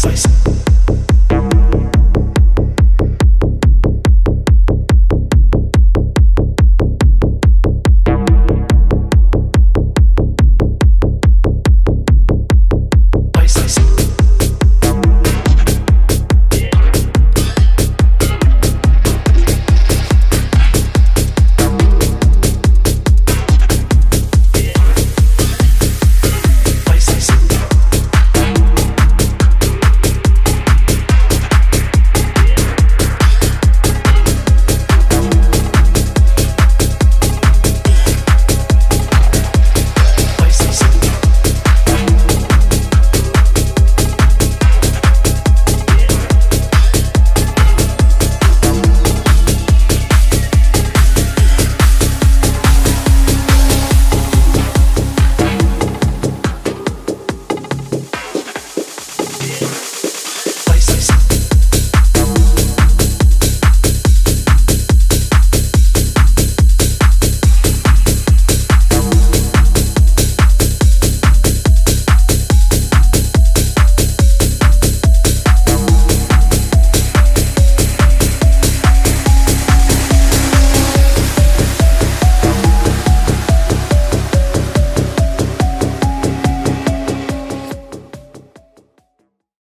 slice.